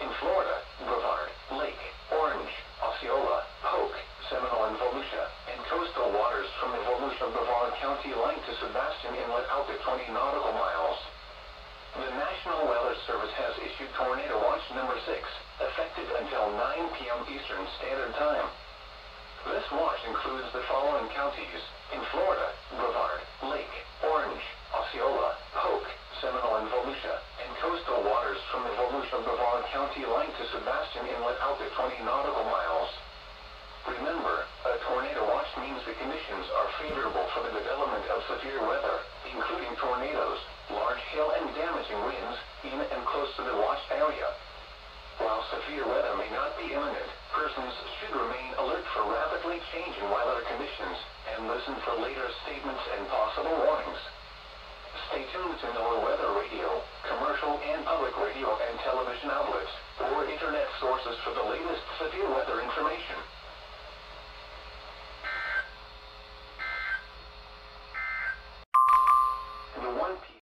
in Florida, Brevard, Lake, Orange, Osceola, Polk, Seminole and Volusia, and coastal waters from the Volusia Brevard County line to Sebastian Inlet out to 20 nautical miles. The National Weather Service has issued Tornado Watch Number 6, effective until 9 p.m. Eastern Standard Time. This watch includes the following counties in Florida, Brevard, Volusia-Brevard County line to Sebastian Inlet out to 20 nautical miles. Remember, a tornado watch means the conditions are favorable for the development of severe weather, including tornadoes, large hail and damaging winds in and close to the watch area. While severe weather may not be imminent, persons should remain alert for rapidly changing weather conditions and listen for later statements and possible warnings. Stay tuned to NOAA Weather sources for the latest severe weather information.